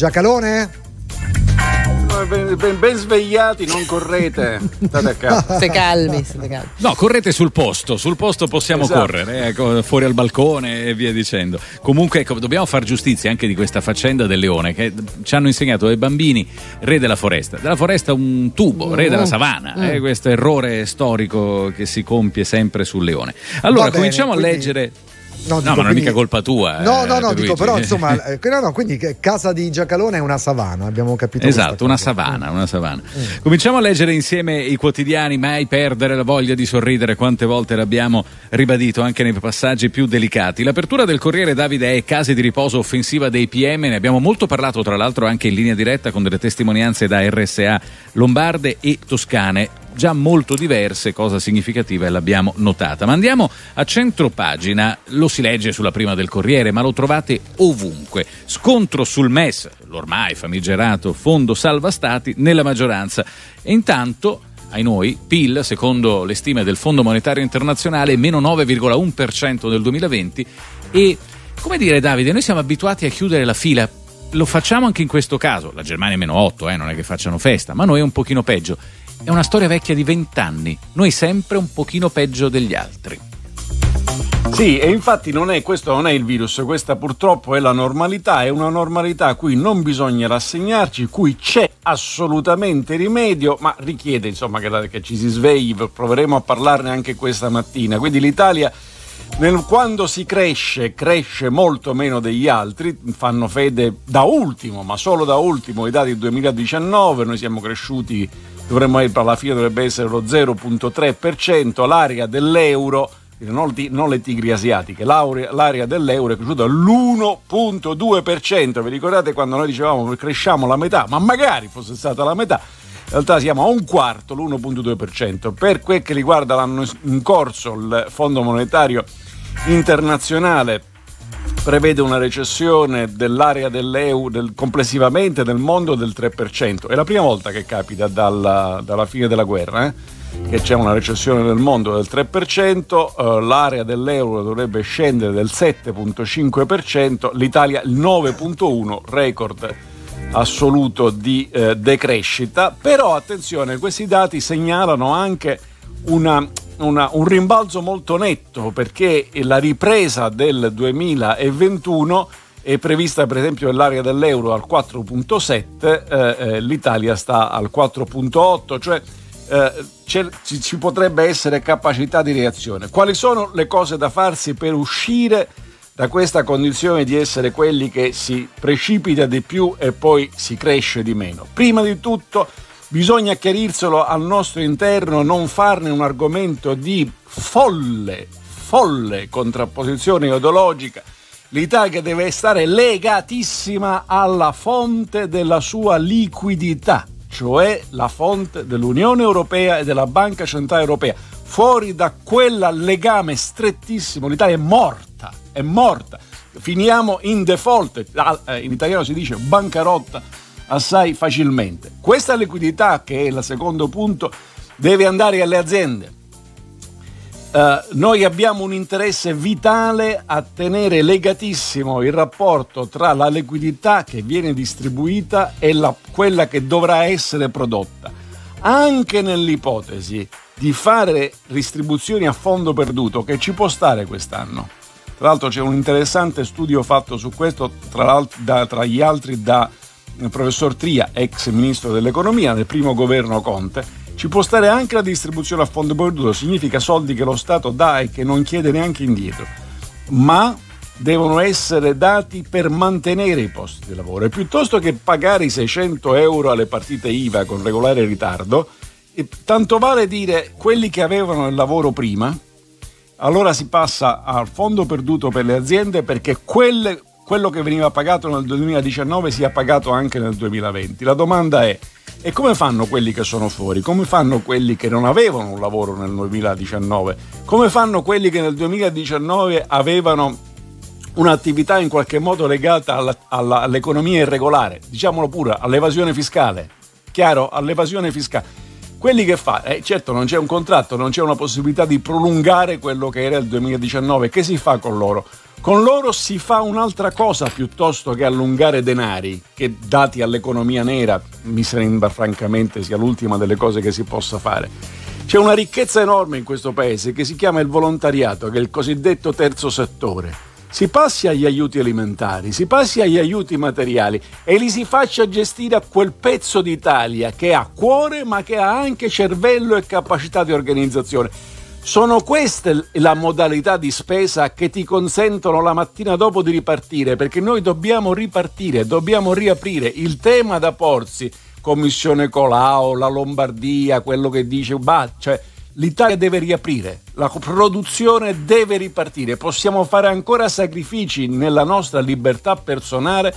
Giacalone? Ben, ben, ben, svegliati, non correte. State a casa. State calmi, state calmi. No, correte sul posto. Sul posto possiamo esatto. correre, ecco, fuori al balcone e via dicendo. Comunque, ecco, dobbiamo fare giustizia anche di questa faccenda del leone che ci hanno insegnato ai bambini re della foresta. Della foresta un tubo, re della mm. savana. Mm. Eh, questo errore storico che si compie sempre sul leone. Allora, bene, cominciamo quindi... a leggere No, no dico, ma non quindi... è mica colpa tua. No, eh, no, no, dico però insomma, eh, no, no, quindi casa di Giacalone è una savana, abbiamo capito. Esatto, una savana, mm. una savana. Mm. Cominciamo a leggere insieme i quotidiani, mai perdere la voglia di sorridere, quante volte l'abbiamo ribadito anche nei passaggi più delicati. L'apertura del Corriere Davide è case di riposo offensiva dei PM, ne abbiamo molto parlato tra l'altro anche in linea diretta con delle testimonianze da RSA lombarde e toscane già molto diverse, cosa significativa e l'abbiamo notata. Ma andiamo a centro pagina, lo si legge sulla prima del Corriere, ma lo trovate ovunque. Scontro sul MES, l'ormai famigerato Fondo Salva Stati, nella maggioranza. E intanto ai noi, PIL, secondo le stime del Fondo Monetario Internazionale, meno 9,1% nel 2020 e, come dire Davide, noi siamo abituati a chiudere la fila, lo facciamo anche in questo caso, la Germania è meno 8, eh, non è che facciano festa, ma noi è un pochino peggio. È una storia vecchia di vent'anni, noi sempre un pochino peggio degli altri. Sì, e infatti non è, questo non è il virus, questa purtroppo è la normalità, è una normalità a cui non bisogna rassegnarci, cui c'è assolutamente rimedio, ma richiede insomma che, che ci si svegli, proveremo a parlarne anche questa mattina. Quindi l'Italia nel, quando si cresce, cresce molto meno degli altri, fanno fede da ultimo, ma solo da ultimo i dati del 2019, noi siamo cresciuti dovremmo alla fine dovrebbe essere lo 0,3%, l'area dell'euro, non, le tigri asiatiche, l'area dell'euro è cresciuta all'1,2%. Vi ricordate quando noi dicevamo che cresciamo la metà, ma magari fosse stata la metà? In realtà siamo a un quarto, l'1,2%. Per quel che riguarda l'anno in corso, il Fondo Monetario Internazionale prevede una recessione dell'area dell'EU del, complessivamente nel mondo del 3%. È la prima volta che capita dalla, dalla fine della guerra. Eh? che c'è una recessione nel mondo del 3%, eh, l'area dell'euro dovrebbe scendere del 7,5%, l'Italia il 9,1%, record assoluto di eh, decrescita. Però attenzione, questi dati segnalano anche una una, un rimbalzo molto netto perché la ripresa del 2021 è prevista per esempio nell'area dell'euro al 4.7, eh, eh, l'Italia sta al 4.8, cioè eh, ci, ci potrebbe essere capacità di reazione. Quali sono le cose da farsi per uscire da questa condizione di essere quelli che si precipita di più e poi si cresce di meno? Prima di tutto bisogna chiarirselo al nostro interno, non farne un argomento di folle, folle contrapposizione ideologica. L'Italia deve stare legatissima alla fonte della sua liquidità, cioè la fonte dell'Unione Europea e della Banca Centrale Europea. Fuori da quel legame strettissimo, l'Italia è morta, è morta. Finiamo in default, eh, in italiano si dice bancarotta assai facilmente. Questa liquidità, che è il secondo punto, deve andare alle aziende. Uh, noi abbiamo un interesse vitale a tenere legatissimo il rapporto tra la liquidità che viene distribuita e la, quella che dovrà essere prodotta. Anche nell'ipotesi di fare distribuzioni a fondo perduto, che ci può stare quest'anno. Tra l'altro c'è un interessante studio fatto su questo, tra, tra gli altri da il professor Tria, ex ministro dell'economia nel primo governo Conte, ci può stare anche la distribuzione a fondo perduto, significa soldi che lo Stato dà e che non chiede neanche indietro, ma devono essere dati per mantenere i posti di lavoro. E piuttosto che pagare i 600 euro alle partite IVA con regolare ritardo, tanto vale dire quelli che avevano il lavoro prima, allora si passa al fondo perduto per le aziende perché quelle quello che veniva pagato nel 2019 sia pagato anche nel 2020. La domanda è, e come fanno quelli che sono fuori? Come fanno quelli che non avevano un lavoro nel 2019? Come fanno quelli che nel 2019 avevano un'attività in qualche modo legata alla, alla, all'economia irregolare, diciamolo pure, all'evasione fiscale? Chiaro, all'evasione fiscale. Quelli che fa, eh, certo non c'è un contratto, non c'è una possibilità di prolungare quello che era il 2019, che si fa con loro? Con loro si fa un'altra cosa piuttosto che allungare denari, che dati all'economia nera mi sembra francamente sia l'ultima delle cose che si possa fare. C'è una ricchezza enorme in questo paese che si chiama il volontariato, che è il cosiddetto terzo settore. Si passi agli aiuti alimentari, si passi agli aiuti materiali e li si faccia gestire a quel pezzo d'Italia che ha cuore ma che ha anche cervello e capacità di organizzazione sono queste la modalità di spesa che ti consentono la mattina dopo di ripartire, perché noi dobbiamo ripartire, dobbiamo riaprire. Il tema da porsi, Commissione Colau, la Lombardia, quello che dice, bah, cioè l'Italia deve riaprire, la produzione deve ripartire, possiamo fare ancora sacrifici nella nostra libertà personale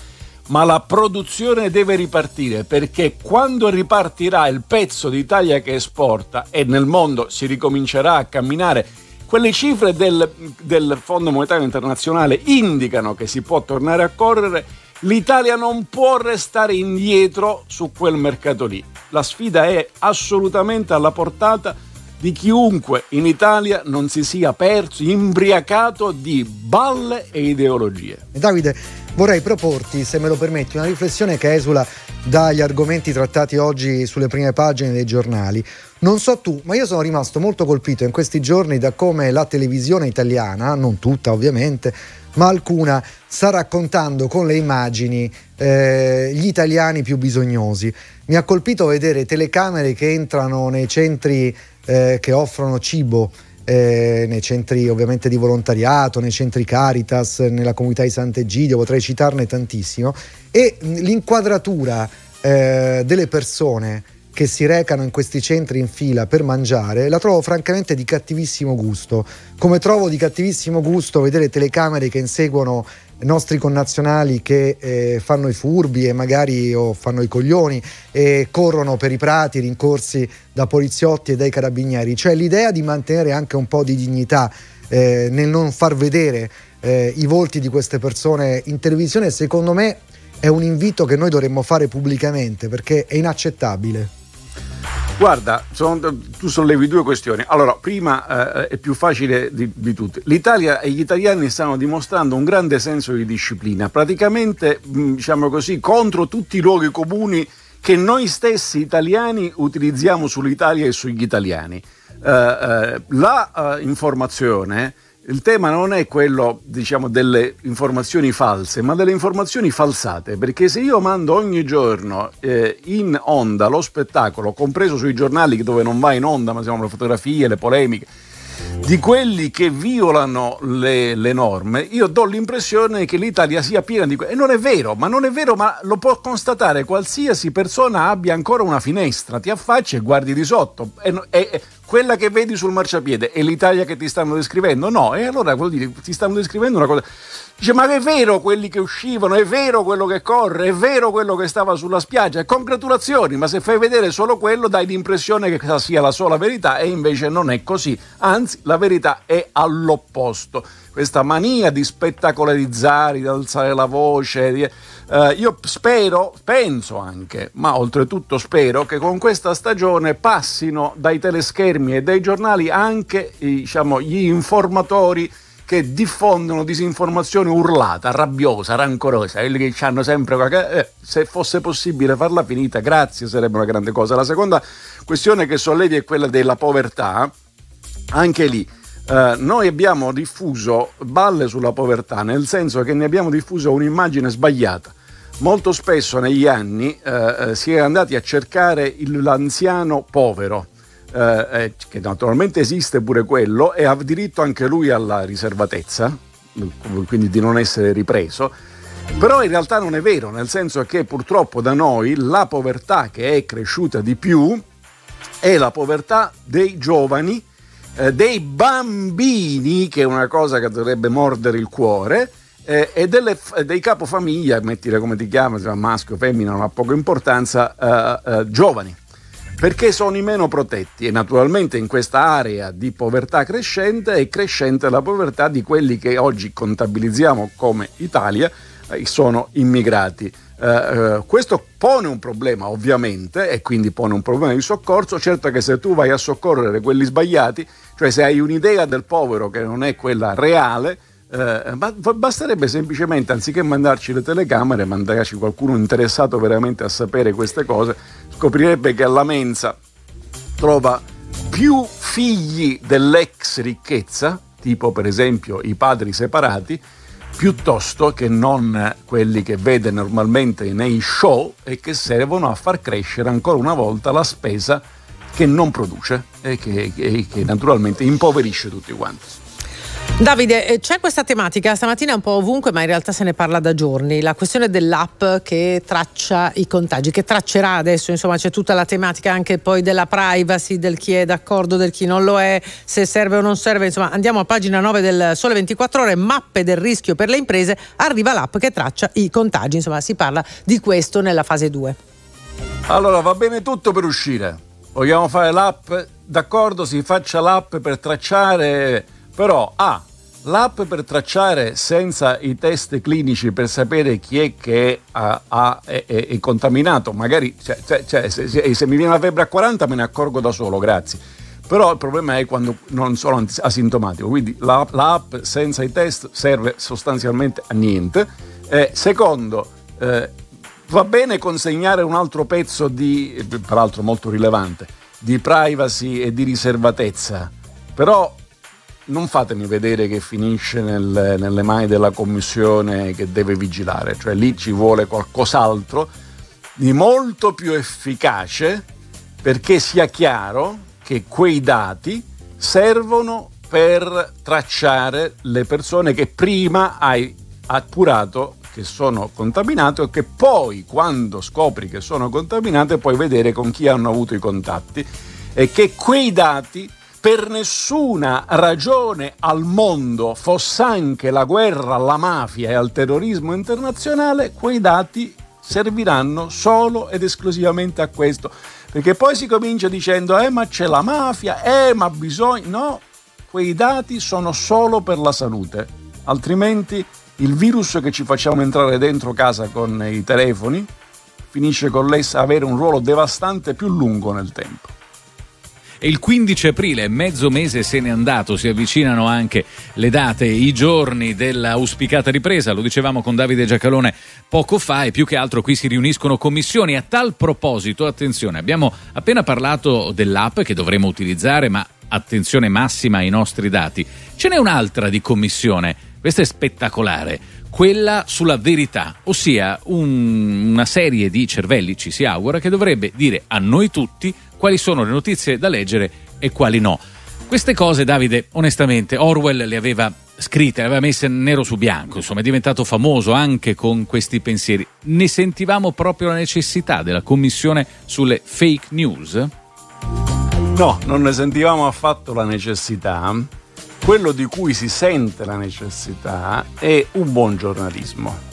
ma la produzione deve ripartire perché quando ripartirà il pezzo d'Italia che esporta e nel mondo si ricomincerà a camminare, quelle cifre del, del Fondo Monetario Internazionale indicano che si può tornare a correre, l'Italia non può restare indietro su quel mercato lì. La sfida è assolutamente alla portata di chiunque in Italia non si sia perso, imbriacato di balle e ideologie. Davide, vorrei proporti, se me lo permetti, una riflessione che esula dagli argomenti trattati oggi sulle prime pagine dei giornali. Non so tu, ma io sono rimasto molto colpito in questi giorni da come la televisione italiana, non tutta ovviamente, ma alcuna sta raccontando con le immagini eh, gli italiani più bisognosi. Mi ha colpito vedere telecamere che entrano nei centri eh, che offrono cibo eh, nei centri ovviamente di volontariato, nei centri Caritas, nella comunità di Sant'Egidio, potrei citarne tantissimo, e l'inquadratura eh, delle persone che si recano in questi centri in fila per mangiare, la trovo francamente di cattivissimo gusto. Come trovo di cattivissimo gusto vedere telecamere che inseguono nostri connazionali che eh, fanno i furbi e magari o fanno i coglioni e corrono per i prati rincorsi da poliziotti e dai carabinieri. Cioè l'idea di mantenere anche un po' di dignità eh, nel non far vedere eh, i volti di queste persone in televisione, secondo me è un invito che noi dovremmo fare pubblicamente perché è inaccettabile. Guarda, sono, tu sollevi due questioni. Allora, prima eh, è più facile di, di tutte. L'Italia e gli italiani stanno dimostrando un grande senso di disciplina, praticamente, mm, diciamo così, contro tutti i luoghi comuni che noi stessi italiani utilizziamo sull'Italia e sugli italiani. Uh, uh, la uh, informazione il tema non è quello, diciamo, delle informazioni false, ma delle informazioni falsate, perché se io mando ogni giorno eh, in onda lo spettacolo, compreso sui giornali dove non va in onda, ma siamo le fotografie, le polemiche, di quelli che violano le, le, norme, io do l'impressione che l'Italia sia piena di... E non è vero, ma non è vero, ma lo può constatare qualsiasi persona abbia ancora una finestra, ti affacci e guardi di sotto. E, e, quella che vedi sul marciapiede è l'Italia che ti stanno descrivendo? No, e allora vuol dire ti stanno descrivendo una cosa. Dice, ma è vero quelli che uscivano, è vero quello che corre, è vero quello che stava sulla spiaggia. Congratulazioni, ma se fai vedere solo quello dai l'impressione che questa sia la sola verità e invece non è così. Anzi, la verità è all'opposto. Questa mania di spettacolarizzare, di alzare la voce. Di Uh, io spero, penso anche, ma oltretutto spero che con questa stagione passino dai teleschermi e dai giornali anche diciamo, gli informatori che diffondono disinformazione urlata, rabbiosa, rancorosa, quelli che hanno sempre. Eh, se fosse possibile farla finita, grazie, sarebbe una grande cosa. La seconda questione che sollevi è quella della povertà. Anche lì, eh, noi abbiamo diffuso balle sulla povertà, nel senso che ne abbiamo diffuso un'immagine sbagliata. Molto spesso negli anni eh, eh si è andati a cercare l'anziano povero, eh, eh, che naturalmente esiste pure quello, e ha diritto anche lui alla riservatezza, quindi di non essere ripreso. Però in realtà non è vero, nel senso che purtroppo da noi la povertà che è cresciuta di più è la povertà dei giovani eh, dei bambini, che è una cosa che dovrebbe mordere il cuore, eh, e delle, dei capofamiglia, mettile come ti chiami, maschio, femmina, non ha poca importanza, eh, eh, giovani perché sono i meno protetti e naturalmente in questa area di povertà crescente è crescente la povertà di quelli che oggi contabilizziamo come Italia, eh, sono immigrati. Eh, questo pone un problema ovviamente e quindi pone un problema di soccorso, certo che se tu vai a soccorrere quelli sbagliati, cioè se hai un'idea del povero che non è quella reale, eh, basterebbe semplicemente, anziché mandarci le telecamere, mandarci qualcuno interessato veramente a sapere queste cose, scoprirebbe che alla mensa trova più figli dell'ex ricchezza, tipo per esempio i padri separati, piuttosto che non quelli che vede normalmente nei show e che servono a far crescere ancora una volta la spesa che non produce e che, e che naturalmente impoverisce tutti quanti. Davide, eh, c'è questa tematica stamattina un po' ovunque, ma in realtà se ne parla da giorni. La questione dell'app che traccia i contagi, che traccerà adesso, insomma, c'è tutta la tematica anche poi della privacy, del chi è d'accordo, del chi non lo è, se serve o non serve. Insomma, andiamo a pagina 9 del Sole 24 Ore, mappe del rischio per le imprese. Arriva l'app che traccia i contagi. Insomma, si parla di questo nella fase 2. Allora, va bene tutto per uscire. Vogliamo fare l'app? D'accordo, si faccia l'app per tracciare però A. Ah, l'app per tracciare senza i test clinici per sapere chi è che ha, ha, è, è, è, contaminato, magari cioè, cioè, cioè, se, se, se mi viene la febbre a 40 me ne accorgo da solo, grazie. Però il problema è quando non sono asintomatico, quindi la, l'app senza i test serve sostanzialmente a niente. Eh, secondo, eh, va bene consegnare un altro pezzo di, peraltro molto rilevante, di privacy e di riservatezza, però non fatemi vedere che finisce nel, nelle mani della commissione che deve vigilare, cioè lì ci vuole qualcos'altro di molto più efficace perché sia chiaro che quei dati servono per tracciare le persone che prima hai appurato che sono contaminate o che poi quando scopri che sono contaminate puoi vedere con chi hanno avuto i contatti e che quei dati per nessuna ragione al mondo, fosse anche la guerra alla mafia e al terrorismo internazionale, quei dati serviranno solo ed esclusivamente a questo. Perché poi si comincia dicendo, eh ma c'è la mafia, eh ma bisogna... No, quei dati sono solo per la salute, altrimenti il virus che ci facciamo entrare dentro casa con i telefoni finisce con lei avere un ruolo devastante più lungo nel tempo e il 15 aprile, mezzo mese se n'è andato, si avvicinano anche le date, i giorni dell'auspicata ripresa, lo dicevamo con Davide Giacalone poco fa e più che altro qui si riuniscono commissioni. A tal proposito, attenzione, abbiamo appena parlato dell'app che dovremo utilizzare, ma attenzione massima ai nostri dati. Ce n'è un'altra di commissione, questa è spettacolare quella sulla verità, ossia un, una serie di cervelli, ci si augura, che dovrebbe dire a noi tutti quali sono le notizie da leggere e quali no. Queste cose, Davide, onestamente, Orwell le aveva scritte, le aveva messe nero su bianco, insomma, è diventato famoso anche con questi pensieri. Ne sentivamo proprio la necessità della commissione sulle fake news? No, non ne sentivamo affatto la necessità. Quello di cui si sente la necessità è un buon giornalismo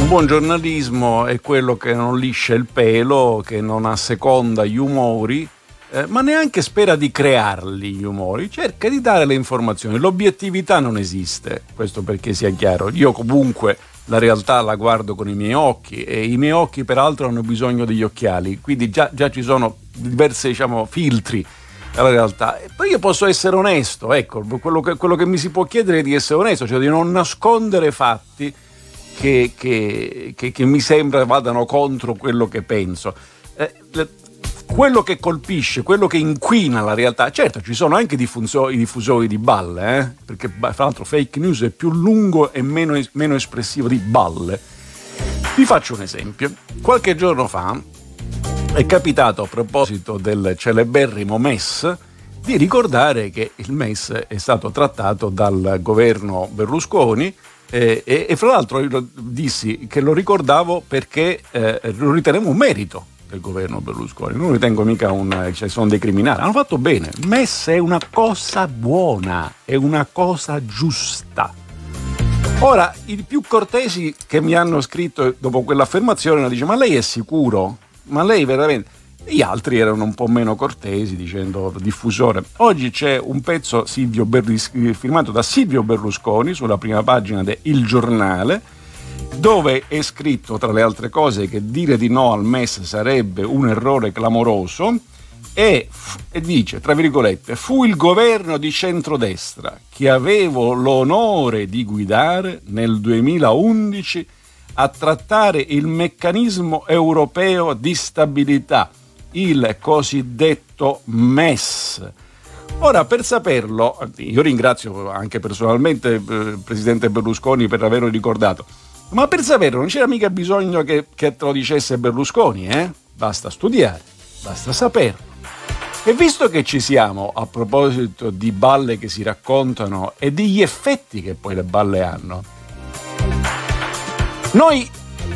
un buon giornalismo è quello che non liscia il pelo, che non asseconda gli umori, eh, ma neanche spera di crearli gli umori, cerca di dare le informazioni. L'obiettività non esiste, questo perché sia chiaro. Io comunque la realtà la guardo con i miei occhi e i miei occhi peraltro hanno bisogno degli occhiali, quindi già, già ci sono diversi diciamo, filtri alla realtà. E poi io posso essere onesto, ecco, quello che, quello che mi si può chiedere è di essere onesto, cioè di non nascondere fatti che, che, che, che mi sembra vadano contro quello che penso. Eh, quello che colpisce, quello che inquina la realtà, certo ci sono anche diffusori, i diffusori di balle, eh? perché fra l'altro fake news è più lungo e meno, meno espressivo di balle. Vi faccio un esempio. Qualche giorno fa è capitato a proposito del celeberrimo MES di ricordare che il MES è stato trattato dal governo Berlusconi eh, e, e, fra l'altro io dissi che lo ricordavo perché eh, lo ritenevo un merito del governo Berlusconi, non ritengo mica un, cioè sono dei criminali, hanno fatto bene, MES è una cosa buona, è una cosa giusta. Ora, i più cortesi che mi hanno scritto dopo quell'affermazione detto ma lei è sicuro? Ma lei veramente... Gli altri erano un po' meno cortesi dicendo diffusore. Oggi c'è un pezzo Berlusconi, firmato da Silvio Berlusconi sulla prima pagina de Il Giornale dove è scritto tra le altre cose che dire di no al MES sarebbe un errore clamoroso e, e, dice, tra virgolette, fu il governo di centrodestra che avevo l'onore di guidare nel 2011 a trattare il meccanismo europeo di stabilità, il cosiddetto MES. Ora, per saperlo, io ringrazio anche personalmente il eh, Presidente Berlusconi per averlo ricordato, ma per saperlo non c'era mica bisogno che, che te lo dicesse Berlusconi, eh? Basta studiare, basta saperlo. E visto che ci siamo a proposito di balle che si raccontano e degli effetti che poi le balle hanno, noi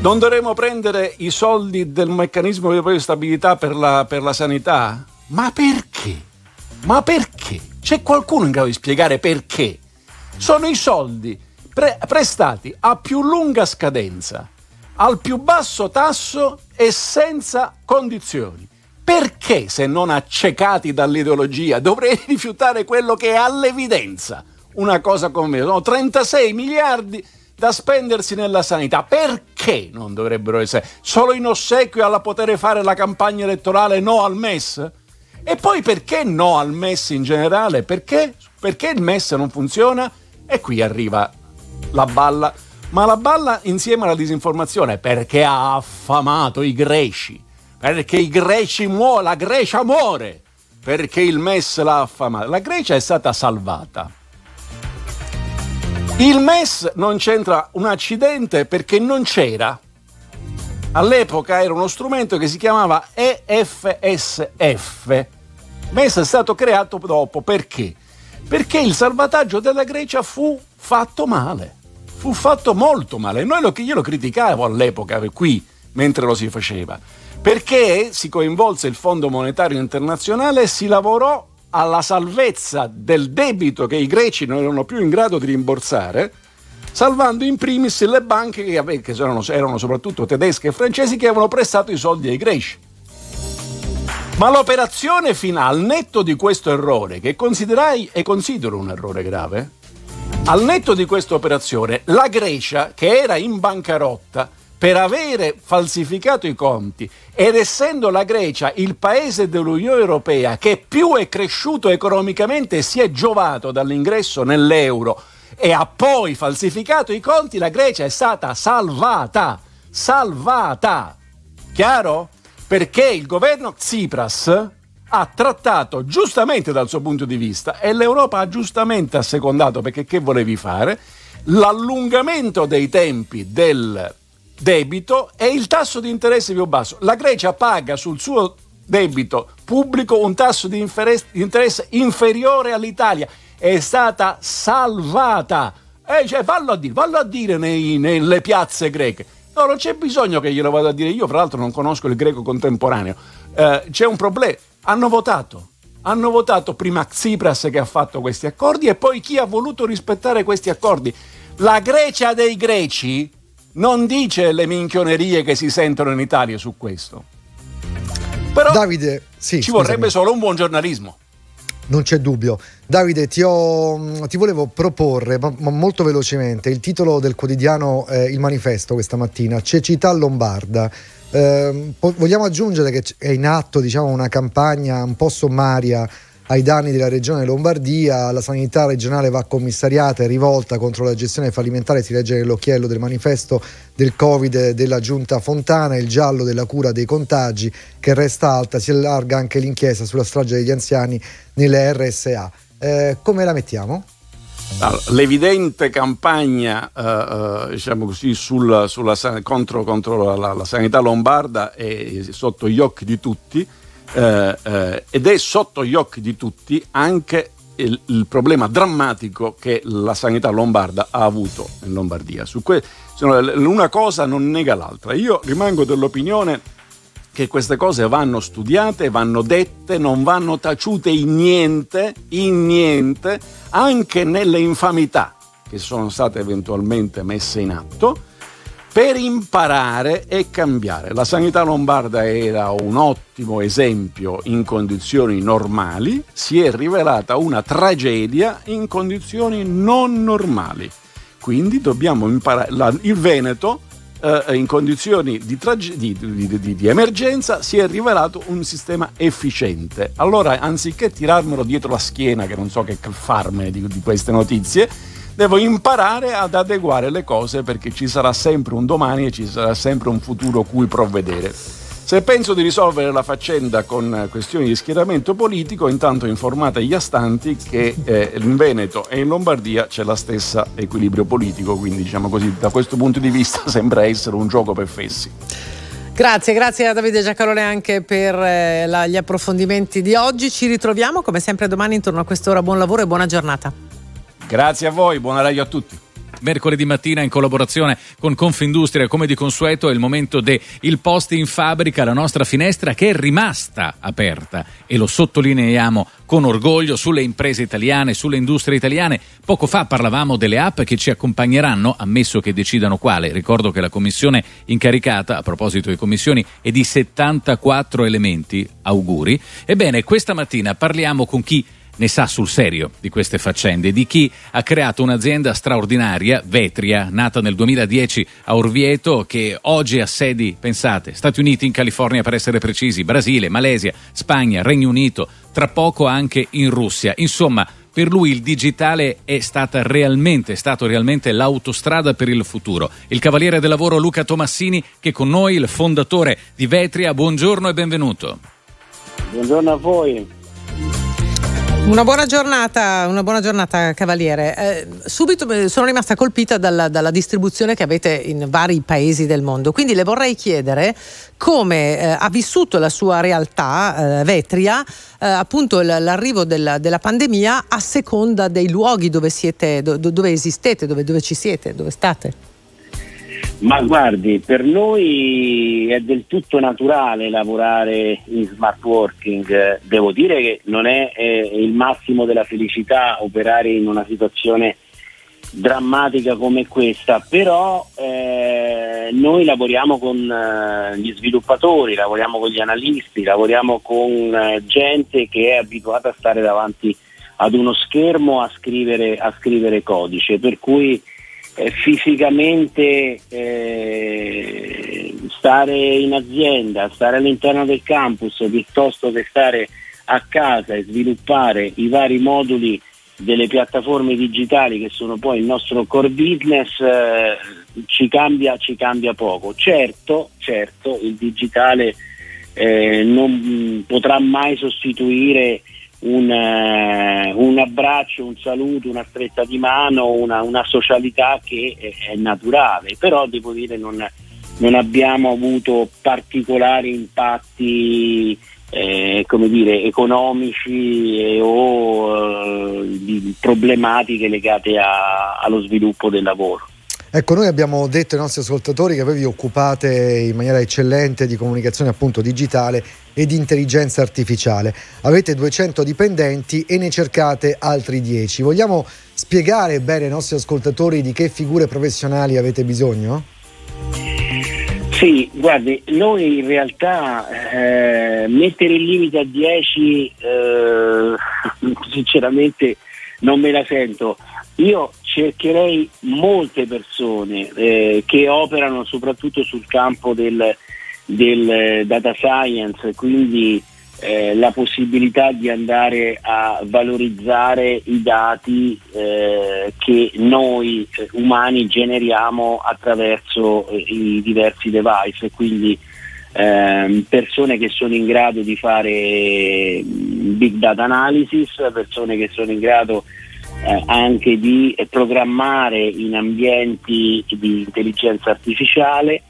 non dovremmo prendere i soldi del meccanismo di stabilità per la, per la sanità? Ma perché? Ma perché? C'è qualcuno in grado di spiegare perché? Sono i soldi pre- prestati a più lunga scadenza, al più basso tasso e senza condizioni. Perché, se non accecati dall'ideologia, dovrei rifiutare quello che è all'evidenza una cosa come sono 36 miliardi da spendersi nella sanità. Perché non dovrebbero essere? Solo in ossequio alla poter fare la campagna elettorale no al MES? E poi perché no al MES in generale? Perché? Perché il MES non funziona? E qui arriva la balla. Ma la balla insieme alla disinformazione perché ha affamato i greci perché i greci muoiono, la Grecia muore, perché il MES l'ha affamata. La Grecia è stata salvata. Il MES non c'entra un accidente perché non c'era. All'epoca era uno strumento che si chiamava EFSF. MES è stato creato dopo perché? Perché il salvataggio della Grecia fu fatto male. Fu fatto molto male. Noi lo, io lo criticavo all'epoca qui, mentre lo si faceva perché si coinvolse il Fondo Monetario Internazionale e si lavorò alla salvezza del debito che i greci non erano più in grado di rimborsare, salvando in primis le banche che, che erano, erano soprattutto tedesche e francesi che avevano prestato i soldi ai greci. Ma l'operazione finale, al netto di questo errore, che considerai e considero un errore grave, al netto di questa operazione, la Grecia, che era in bancarotta, per avere falsificato i conti ed essendo la Grecia il paese dell'Unione Europea che più è cresciuto economicamente e si è giovato dall'ingresso nell'euro e ha poi falsificato i conti, la Grecia è stata salvata. Salvata. Chiaro? Perché il governo Tsipras ha trattato giustamente dal suo punto di vista e l'Europa ha giustamente assecondato perché che volevi fare? L'allungamento dei tempi del debito e il tasso di interesse più basso. La Grecia paga sul suo debito pubblico un tasso di interesse inferiore all'Italia. È stata salvata. Eh, cioè, fallo a dire, fallo a dire nei, nelle piazze greche. No, non c'è bisogno che glielo vada a dire. Io, fra l'altro, non conosco il greco contemporaneo. Eh, c'è un problema. Hanno votato. Hanno votato prima Tsipras che ha fatto questi accordi e poi chi ha voluto rispettare questi accordi. La Grecia dei greci non dice le minchionerie che si sentono in Italia su questo. Però Davide, sì, ci vorrebbe solo un buon giornalismo. Non c'è dubbio. Davide, ti, ho, ti volevo proporre, ma, ma, molto velocemente, il titolo del quotidiano eh, Il Manifesto questa mattina, Cecità Lombarda. Eh, vogliamo aggiungere che è in atto diciamo, una campagna un po' sommaria ai danni della regione Lombardia, la sanità regionale va commissariata e rivolta contro la gestione fallimentare, si legge nell'occhiello del manifesto del Covid della giunta Fontana, il giallo della cura dei contagi che resta alta, si allarga anche l'inchiesta sulla strage degli anziani nelle RSA. Eh, come la mettiamo? L'evidente campagna eh, eh, diciamo così, sul, sulla, contro, contro la, la sanità lombarda è sotto gli occhi di tutti eh, eh, ed è sotto gli occhi di tutti anche il, il, problema drammatico che la sanità lombarda ha avuto in Lombardia. Que- una cosa non nega l'altra. Io rimango dell'opinione che queste cose vanno studiate, vanno dette, non vanno taciute in niente, in niente, anche nelle infamità che sono state eventualmente messe in atto per imparare e cambiare. La sanità lombarda era un ottimo esempio in condizioni normali, si è rivelata una tragedia in condizioni non normali. Quindi dobbiamo imparare. La, il Veneto eh, in condizioni di, trage- di, di, di, emergenza si è rivelato un sistema efficiente. Allora, anziché tirarmelo dietro la schiena, che non so che farmene di, queste notizie, devo imparare ad adeguare le cose perché ci sarà sempre un domani e ci sarà sempre un futuro cui provvedere. Se penso di risolvere la faccenda con questioni di schieramento politico, intanto informate gli astanti che eh, in Veneto e in Lombardia c'è lo stesso equilibrio politico, quindi diciamo così, da questo punto di vista sembra essere un gioco per fessi. Grazie, grazie a Davide Giacalone anche per eh, la, gli approfondimenti di oggi. Ci ritroviamo come sempre domani intorno a quest'ora. Buon lavoro e buona giornata. Grazie a voi, buona radio a tutti mercoledì mattina in collaborazione con Confindustria come di consueto è il momento del post in fabbrica la nostra finestra che è rimasta aperta e lo sottolineiamo con orgoglio sulle imprese italiane, sulle industrie italiane. Poco fa parlavamo delle app che ci accompagneranno, ammesso che decidano quale. Ricordo che la commissione incaricata, a proposito di commissioni, è di 74 elementi. Auguri. Ebbene, questa mattina parliamo con chi ne sa sul serio di queste faccende, di chi ha creato un'azienda straordinaria, Vetria, nata nel 2010 a Orvieto, che oggi ha sedi, pensate, Stati Uniti, in California per essere precisi, Brasile, Malesia, Spagna, Regno Unito, tra poco anche in Russia. Insomma, per lui il digitale è, stata realmente, è stato realmente l'autostrada per il futuro. Il cavaliere del lavoro Luca Tomassini, che con noi, il fondatore di Vetria, buongiorno e benvenuto. Buongiorno a voi. Una buona giornata, una buona giornata Cavaliere. Eh, subito sono rimasta colpita dalla, dalla, distribuzione che avete in vari paesi del mondo, quindi le vorrei chiedere come eh, ha vissuto la sua realtà, eh, Vetria, eh, appunto l'arrivo della, della, pandemia a seconda dei luoghi dove, siete, do, dove esistete, dove, dove ci siete, dove state. Ma guardi, per noi è del tutto naturale lavorare in smart working. Devo dire che non è eh, il massimo della felicità operare in una situazione drammatica come questa, però eh, noi lavoriamo con eh, gli sviluppatori, lavoriamo con gli analisti, lavoriamo con eh, gente che è abituata a stare davanti ad uno schermo a scrivere, a scrivere codice, per cui eh, fisicamente eh, stare in azienda, stare all'interno del campus piuttosto che stare a casa e sviluppare i vari moduli delle piattaforme digitali che sono poi il nostro core business eh, ci, cambia, ci, cambia, poco. Certo, certo il digitale eh, non potrà mai sostituire un, eh, un, abbraccio, un saluto, una stretta di mano, una, una socialità che è, è, naturale, però devo dire non, non abbiamo avuto particolari impatti eh, dire, economici e, o eh, problematiche legate a, allo sviluppo del lavoro. Ecco, noi abbiamo detto ai nostri ascoltatori che voi vi occupate in maniera eccellente di comunicazione appunto digitale e di intelligenza artificiale. Avete 200 dipendenti e ne cercate altri 10. Vogliamo spiegare bene ai nostri ascoltatori di che figure professionali avete bisogno? Sì, guardi, noi in realtà eh, mettere il limite a 10 eh, sinceramente non me la sento. Io cercherei molte persone eh, che operano soprattutto sul campo del, del eh, data science, quindi eh, la possibilità di andare a valorizzare i dati eh, che noi eh, umani generiamo attraverso eh, i diversi device, quindi ehm, persone che sono in grado di fare mm, big data analysis, persone che sono in grado eh, anche di programmare in ambienti di intelligenza artificiale,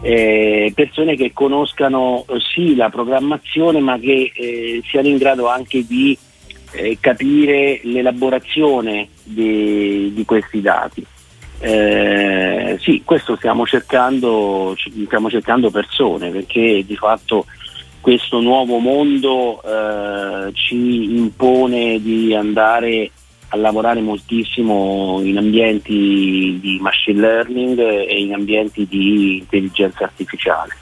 eh, persone che conoscano eh, sì la programmazione ma che eh, siano in grado anche di eh, capire l'elaborazione di, di questi dati. Eh, sì, questo stiamo cercando, stiamo cercando persone perché di fatto questo nuovo mondo ci impone di andare a lavorare moltissimo in ambienti di machine learning e in ambienti di intelligenza artificiale.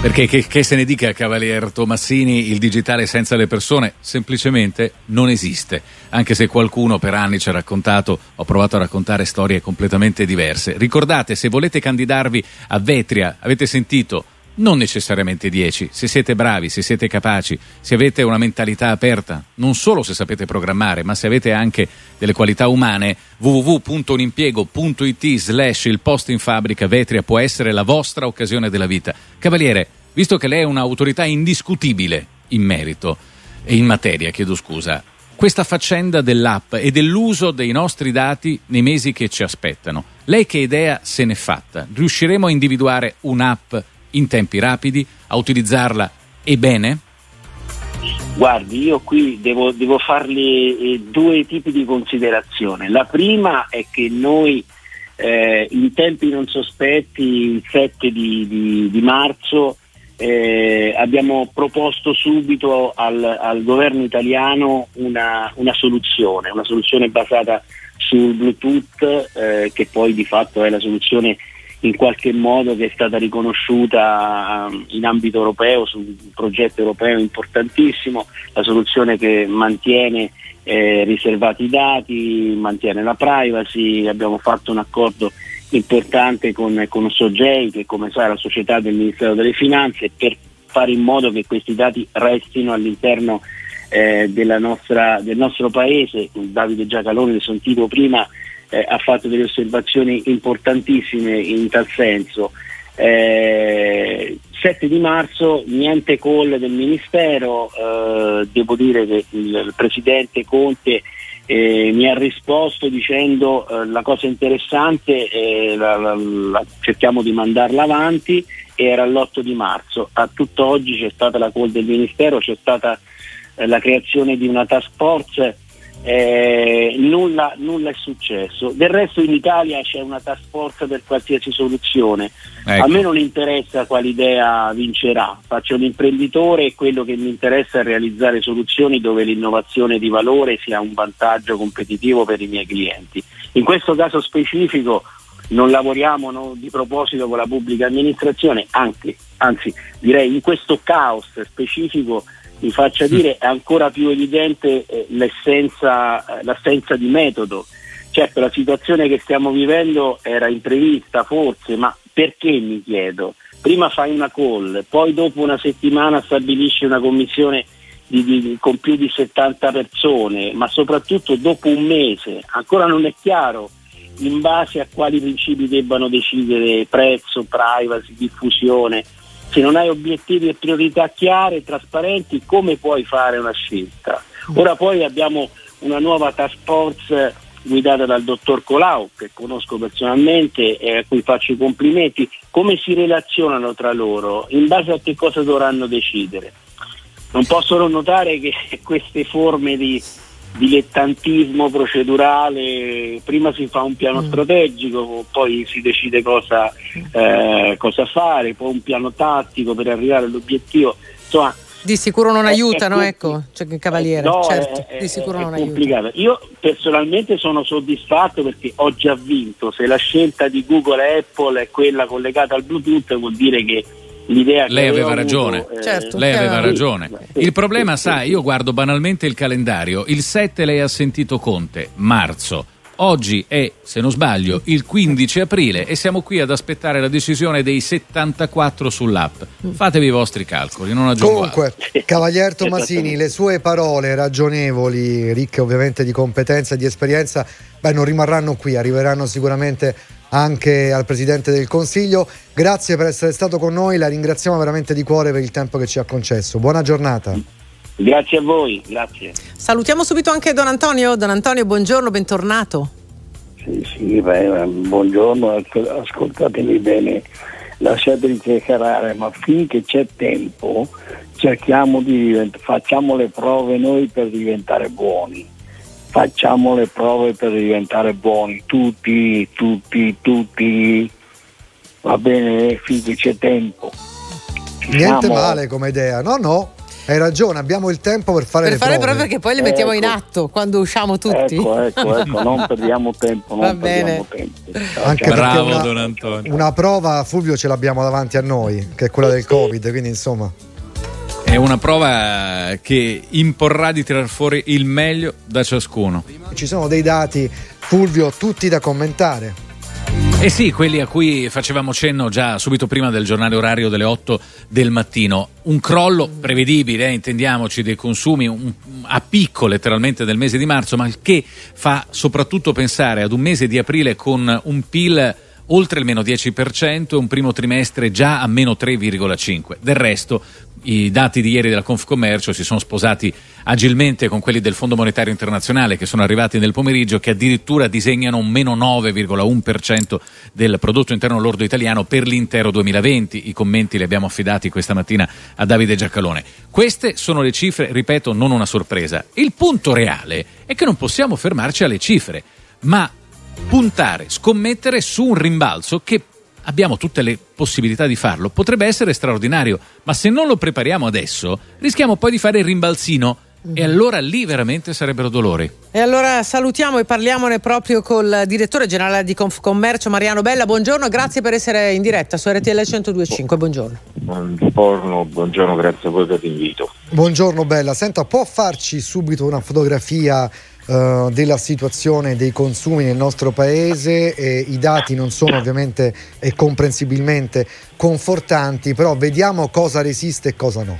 Perché che, che, se ne dica Cavalier Tomassini, il digitale senza le persone semplicemente non esiste, anche se qualcuno per anni ci ha raccontato, ho provato a raccontare storie completamente diverse. Ricordate, se volete candidarvi a Vetria, avete sentito non necessariamente 10, se siete bravi, se siete capaci, se avete una mentalità aperta, non solo se sapete programmare, ma se avete anche delle qualità umane, www.unimpiego.it slash il posto in fabbrica Vetria può essere la vostra occasione della vita. Cavaliere, visto che lei è un'autorità indiscutibile in merito e in materia, chiedo scusa, questa faccenda dell'app e dell'uso dei nostri dati nei mesi che ci aspettano, lei che idea se n'è fatta? Riusciremo a individuare un'app in tempi rapidi, a utilizzarla e bene? Guardi, io qui devo, devo farle eh, due tipi di considerazione. La prima è che noi eh, in tempi non sospetti, il 7 di, di, di marzo, eh, abbiamo proposto subito al, al governo italiano una, una, soluzione, una soluzione basata sul Bluetooth, eh, che poi di fatto è la soluzione in qualche modo che è stata riconosciuta um, in ambito europeo su un progetto europeo importantissimo, la soluzione che mantiene eh, riservati i dati, mantiene la privacy, abbiamo fatto un accordo importante con, con Sogei che come sa è la società del Ministero delle Finanze per fare in modo che questi dati restino all'interno eh, nostra, del nostro paese, Davide Giacalone, che sentito prima, eh, ha fatto delle osservazioni importantissime in tal senso. Eh, 7 di marzo niente call del Ministero, eh, devo dire che il Presidente Conte eh, mi ha risposto dicendo eh, la cosa interessante eh, la, la, la, cerchiamo di mandarla avanti era l'8 di marzo, a tutt'oggi c'è stata la call del Ministero, c'è stata eh, la creazione di una task force eh, nulla, nulla, è successo. Del resto in Italia c'è una task force per qualsiasi soluzione. Ecco. A me non interessa quale idea vincerà, faccio un imprenditore e quello che mi interessa è realizzare soluzioni dove l'innovazione di valore sia un vantaggio competitivo per i miei clienti. In questo caso specifico non lavoriamo no, di proposito con la pubblica amministrazione, anche, anzi direi in questo caos specifico mi faccia dire è ancora più evidente eh, eh, l'assenza di metodo. Certo, la situazione che stiamo vivendo era imprevista forse, ma perché mi chiedo? Prima fai una call, poi dopo una settimana stabilisci una commissione di, di, con più di 70 persone, ma soprattutto dopo un mese, ancora non è chiaro in base a quali principi debbano decidere prezzo, privacy, diffusione se non hai obiettivi e priorità chiare e trasparenti, come puoi fare una scelta? Ora poi abbiamo una nuova task force guidata dal dottor Colau, che conosco personalmente e a cui faccio i complimenti. Come si relazionano tra loro? In base a che cosa dovranno decidere? Non posso non notare che queste forme di dilettantismo procedurale, prima si fa un piano mm. strategico, poi si decide cosa, eh, cosa, fare, poi un piano tattico per arrivare all'obiettivo. Insomma, di sicuro non è, aiutano, è, ecco, cioè, Cavaliere, no, certo, è, di sicuro non aiutano. Io personalmente sono soddisfatto perché ho già vinto, se la scelta di Google e Apple è quella collegata al Bluetooth vuol dire che l'idea lei aveva ragione. Avuto, eh, certo, lei aveva ragione. Sì, il problema, sì, sa, io guardo banalmente il calendario. Il 7 lei ha sentito Conte, marzo. Oggi è, se non sbaglio, il 15 aprile e siamo qui ad aspettare la decisione dei 74 sull'app. Fatevi i vostri calcoli, non aggiungo Comunque, altro. Cavalier Tomasini, le sue parole ragionevoli, ricche ovviamente di competenza e di esperienza, beh, non rimarranno qui, arriveranno sicuramente anche al Presidente del Consiglio. Grazie per essere stato con noi, la ringraziamo veramente di cuore per il tempo che ci ha concesso. Buona giornata. Grazie a voi, grazie. Salutiamo subito anche Don Antonio. Don Antonio, buongiorno, bentornato. Sì, sì, beh, buongiorno, ascoltatemi bene, lasciatemi chiacchierare, ma finché c'è tempo cerchiamo di diventare, facciamo le prove noi per diventare buoni facciamo le prove per diventare buoni, tutti, tutti, tutti, va bene finché c'è tempo. Ci Niente siamo. male come idea, no, no. Hai ragione, abbiamo il tempo per fare per le fare prove. prove perché poi le mettiamo Ecco. in atto quando usciamo tutti. Ecco, ecco, ecco, non perdiamo tempo, non Va bene. perdiamo tempo. Anche Bravo una- Don Antonio. Una prova, Fulvio, ce l'abbiamo davanti a noi, che è quella del Covid, quindi insomma. È una prova che imporrà di tirar fuori il meglio da ciascuno. Ci sono dei dati, Fulvio, tutti da commentare. Eh sì, quelli a cui facevamo cenno già subito prima del giornale orario delle 8 del mattino. Un crollo prevedibile, eh, intendiamoci, dei consumi un- a picco letteralmente del mese di marzo, ma che fa soprattutto pensare ad un mese di aprile con un PIL oltre il meno 10% e un primo trimestre già a meno 3,5%. Del resto, i dati di ieri della Confcommercio si sono sposati agilmente con quelli del Fondo Monetario Internazionale che sono arrivati nel pomeriggio che addirittura disegnano un meno 9,1% del prodotto interno lordo italiano per l'intero 2020. I commenti li abbiamo affidati questa mattina a Davide Giacalone. Queste sono le cifre, ripeto, non una sorpresa. Il punto reale è che non possiamo fermarci alle cifre, ma puntare, scommettere su un rimbalzo che abbiamo tutte le possibilità di farlo, potrebbe essere straordinario, ma se non lo prepariamo adesso, rischiamo poi di fare il rimbalzino e allora lì veramente sarebbero dolori. E allora salutiamo e parliamone proprio col direttore generale di Confcommercio Mariano Bella. Buongiorno, grazie per essere in diretta su RTL 1025. Buongiorno. Buongiorno, buongiorno, grazie a voi per l'invito. Buongiorno Bella, senta, può farci subito una fotografia eh, della situazione dei consumi nel nostro paese? Eh, I dati non sono ovviamente e comprensibilmente confortanti, però vediamo cosa resiste e cosa no.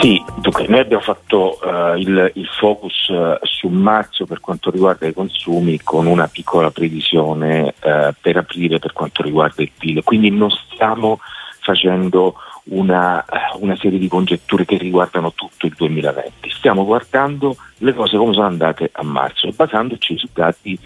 Sì, dunque, noi abbiamo fatto eh, il, il focus eh, su marzo per quanto riguarda i consumi con una piccola previsione eh, per aprile per quanto riguarda il PIL, quindi non stiamo facendo una, una serie di congetture che riguardano tutto il 2020, stiamo guardando le cose come sono andate a marzo basandoci su dati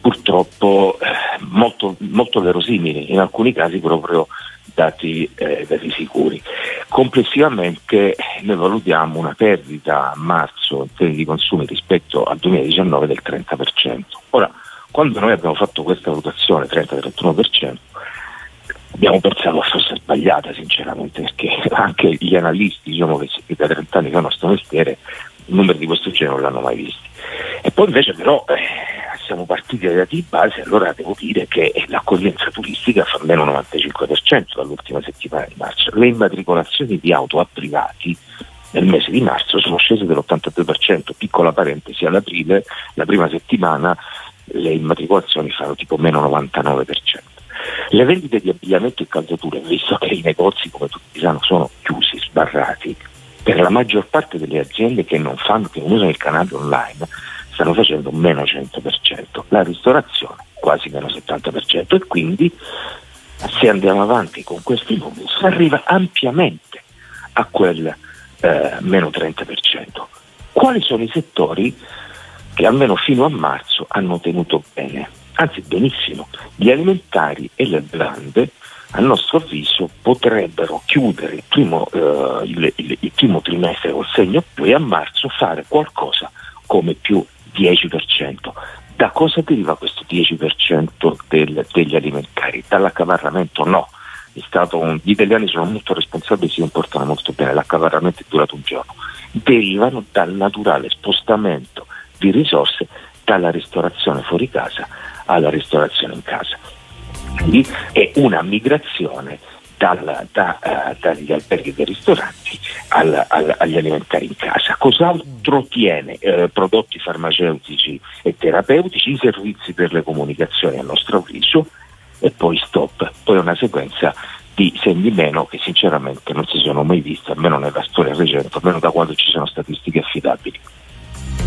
purtroppo eh, molto, molto verosimili, in alcuni casi proprio dati, eh, dati sicuri. Complessivamente noi valutiamo una perdita a marzo in termini di consumi rispetto al 2019 del 30%. Ora, quando noi abbiamo fatto questa valutazione 30-31%, abbiamo pensato fosse sbagliata sinceramente perché anche gli analisti diciamo, che, da 30 anni fanno questo mestiere numeri di questo genere non l'hanno mai visti. E poi invece però eh, siamo partiti dai dati di base, allora devo dire che l'accoglienza turistica fa meno 95% dall'ultima settimana di marzo. Le immatricolazioni di auto a privati nel mese di marzo sono scese dell'82%, piccola parentesi, ad aprile, la prima settimana, le immatricolazioni fanno tipo meno 99%. Le vendite di abbigliamento e calzature, visto che i negozi, come tutti sanno, sono chiusi, sbarrati, per la maggior parte delle aziende che non fanno, che non usano il canale online, stanno facendo meno 100%, la ristorazione quasi meno 70% e quindi se andiamo avanti con questi numeri si arriva ampiamente a quel eh, meno 30%. Quali sono i settori che almeno fino a marzo hanno tenuto bene? Anzi benissimo, gli alimentari e le bevande a nostro avviso potrebbero chiudere il primo, eh, il, il, il primo trimestre col segno più e a marzo fare qualcosa come più 10%. Da cosa deriva questo 10% del, degli alimentari? Dall'accaparramento? No. Un, gli italiani sono molto responsabili si comportano molto bene, l'accaparramento è durato un giorno. Derivano dal naturale spostamento di risorse dalla ristorazione fuori casa alla ristorazione in casa. Quindi è una migrazione dal, da, uh, dagli alberghi dei ristoranti al, al, agli alimentari in casa. Cos'altro tiene? Eh, prodotti farmaceutici e terapeutici, i servizi per le comunicazioni a nostro avviso e poi stop. Poi una sequenza di segni meno che sinceramente non si sono mai visti, almeno nella storia recente, almeno da quando ci sono statistiche affidabili.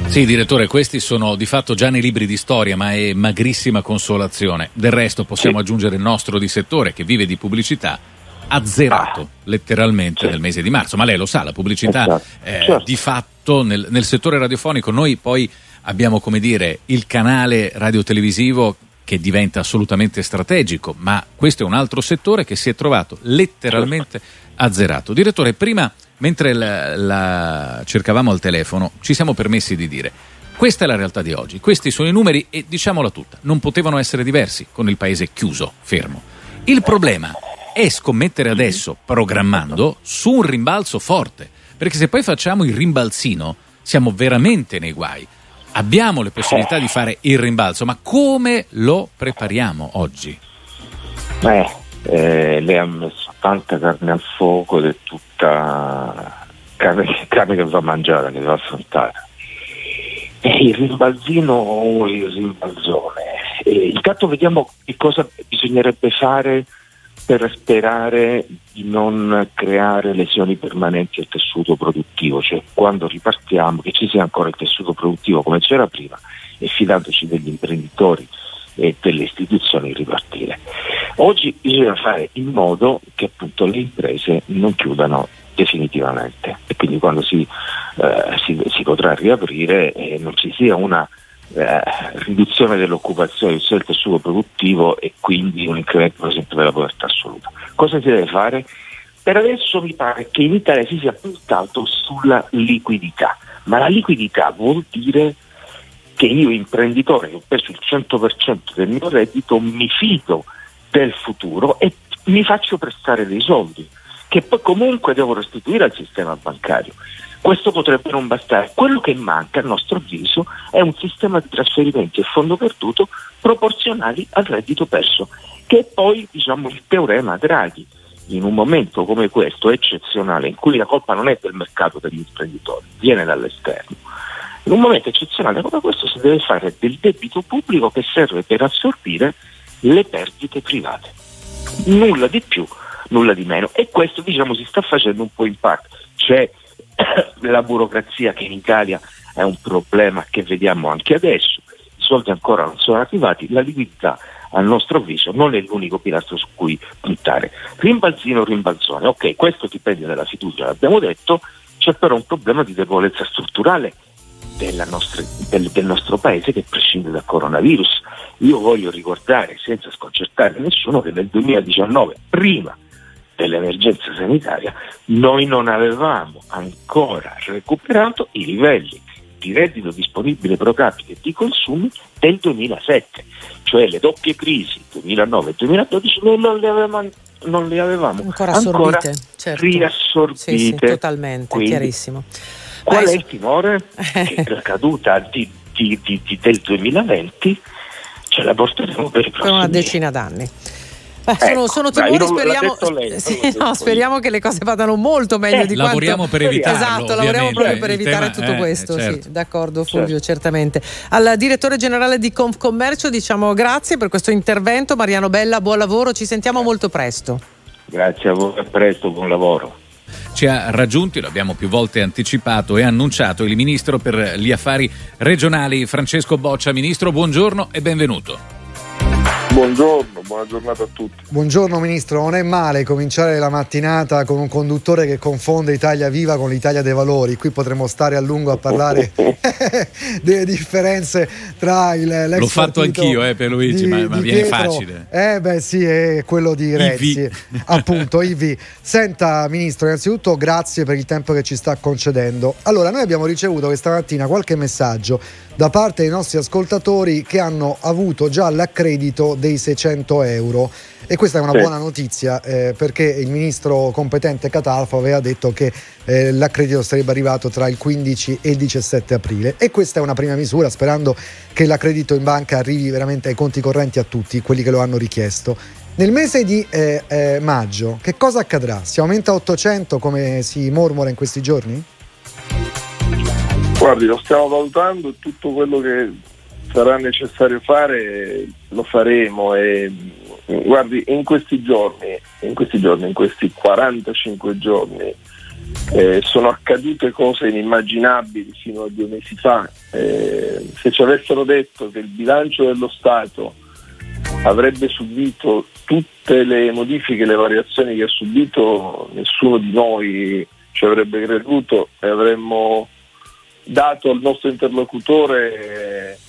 Sì, direttore, questi sono di fatto già nei libri di storia, ma è magrissima consolazione. Del resto possiamo Sì. aggiungere il nostro di settore che vive di pubblicità azzerato Ah. letteralmente Sì. nel mese di marzo, ma lei lo sa, la pubblicità Esatto. eh, Certo. di fatto nel, nel settore radiofonico noi poi abbiamo come dire il canale radiotelevisivo che diventa assolutamente strategico, ma questo è un altro settore che si è trovato letteralmente azzerato. Direttore, prima mentre la, la cercavamo al telefono ci siamo permessi di dire questa è la realtà di oggi, questi sono i numeri e diciamola tutta, non potevano essere diversi con il paese chiuso, fermo. Il problema è scommettere adesso, programmando, su un rimbalzo forte. Perché se poi facciamo il rimbalzino, siamo veramente nei guai. Abbiamo le possibilità di fare il rimbalzo, ma come lo prepariamo oggi? Eh, eh, lei ha messo tanta carne al fuoco ed è tutta carne, carne che va mangiata, che va affrontata. E il rimbalzino o il rimbalzone. Eh, intanto vediamo che cosa bisognerebbe fare per sperare di non creare lesioni permanenti al tessuto produttivo, cioè quando ripartiamo che ci sia ancora il tessuto produttivo come c'era prima e fidandoci degli imprenditori e delle istituzioni ripartire. Oggi bisogna fare in modo che appunto le imprese non chiudano definitivamente e quindi quando si, eh, si, si potrà riaprire eh, non ci sia una eh, riduzione dell'occupazione del tessuto produttivo e quindi un incremento per esempio della povertà assoluta. Cosa si deve fare? Per adesso mi pare che in Italia si sia puntato sulla liquidità, ma la liquidità vuol dire che io imprenditore che ho perso il 100% del mio reddito mi fido del futuro e mi faccio prestare dei soldi che poi comunque devo restituire al sistema bancario. Questo potrebbe non bastare. Quello che manca, a nostro avviso, è un sistema di trasferimenti a fondo perduto proporzionali al reddito perso, che è poi diciamo, il teorema Draghi. In un momento come questo eccezionale, in cui la colpa non è del mercato degli imprenditori, viene dall'esterno. In un momento eccezionale come questo si deve fare del debito pubblico che serve per assorbire le perdite private. Nulla di più, nulla di meno. E questo diciamo si sta facendo un po' in parte. C'è la burocrazia che in Italia è un problema che vediamo anche adesso, i soldi ancora non sono arrivati, la liquidità a nostro avviso non è l'unico pilastro su cui puntare. Rimbalzino rimbalzone, ok, questo dipende dalla fiducia, l'abbiamo detto, c'è però un problema di debolezza strutturale nostra, del, del, nostro paese che prescinde dal coronavirus. Io voglio ricordare, senza sconcertare nessuno, che nel 2019, prima dell'emergenza sanitaria, noi non avevamo ancora recuperato i livelli di reddito disponibile pro capite e di consumi del 2007, cioè le doppie crisi 2009 e 2012 noi non le avevamo, non le avevamo ancora, ancora certo. riassorbite. Sì, sì, totalmente, Quindi, chiarissimo. Qual è il timore? che la caduta di, di, di, del 2020 ce la porteremo per i prossimi per una decina d'anni. Beh, sono, ecco, sono timori, speriamo, lei, sì, no, speriamo che le cose vadano molto meglio eh, di lavoriamo quanto... per evitarlo. Esatto, lavoriamo proprio per evitare tema, tutto eh, questo. Certo. Sì, d'accordo Fulvio, certo. certamente. Al direttore generale di Confcommercio diciamo grazie per questo intervento. Mariano Bella, buon lavoro, ci sentiamo molto presto. Grazie a voi, a presto, buon lavoro. Ci ha raggiunti, lo abbiamo più volte anticipato e annunciato, il ministro per gli affari regionali Francesco Boccia. Ministro, buongiorno e benvenuto. Buongiorno, buona giornata a tutti. Buongiorno Ministro, non è male cominciare la mattinata con un conduttore che confonde Italia Viva con l'Italia dei Valori. Qui potremmo stare a lungo a parlare delle differenze tra il l'ex L'ho fatto anch'io, eh, per Luigi, di, ma, ma viene Pietro. facile. Eh beh sì, è quello di Renzi. Appunto, Ivi. Senta Ministro, innanzitutto grazie per il tempo che ci sta concedendo. Allora, noi abbiamo ricevuto questa mattina qualche messaggio da parte dei nostri ascoltatori che hanno avuto già l'accredito dei 600 euro. E questa è una sì. buona notizia eh, perché il ministro competente Catalfo aveva detto che eh, l'accredito sarebbe arrivato tra il 15 e il 17 aprile e questa è una prima misura sperando che l'accredito in banca arrivi veramente ai conti correnti a tutti quelli che lo hanno richiesto. Nel mese di eh, eh maggio che cosa accadrà? Si aumenta a 800 come si mormora in questi giorni? Guardi, lo stiamo valutando tutto quello che sarà necessario fare lo faremo e guardi, in questi giorni, in questi giorni, in questi 45 giorni eh, sono accadute cose inimmaginabili fino a due mesi fa. Eh, se ci avessero detto che il bilancio dello Stato avrebbe subito tutte le modifiche, le variazioni che ha subito, nessuno di noi ci avrebbe creduto e avremmo dato al nostro interlocutore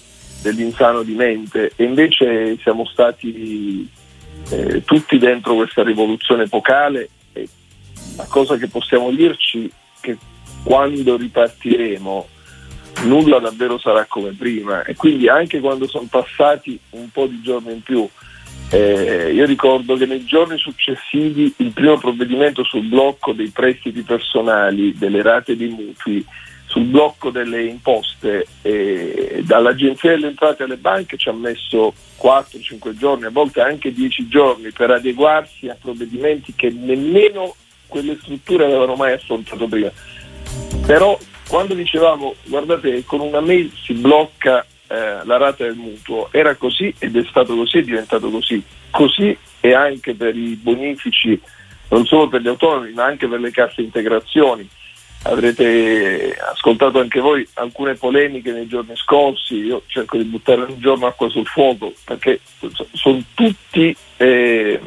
dell'insano di mente. E invece siamo stati eh, tutti dentro questa rivoluzione epocale e la cosa che possiamo dirci è che quando ripartiremo nulla davvero sarà come prima. E quindi anche quando sono passati un po' di giorni in più Eh, io ricordo che nei giorni successivi il primo provvedimento sul blocco dei prestiti personali, delle rate dei mutui, sul blocco delle imposte eh, dall'Agenzia delle Entrate alle banche ci ha messo 4-5 giorni, a volte anche 10 giorni per adeguarsi a provvedimenti che nemmeno quelle strutture avevano mai affrontato prima. Però quando dicevamo guardate con una mail si blocca eh, la rata del mutuo, era così ed è stato così, è diventato così. Così e anche per i bonifici, non solo per gli autonomi, ma anche per le casse integrazioni. Avrete ascoltato anche voi alcune polemiche nei giorni scorsi, io cerco di buttare un giorno acqua sul fuoco perché sono tutti eh,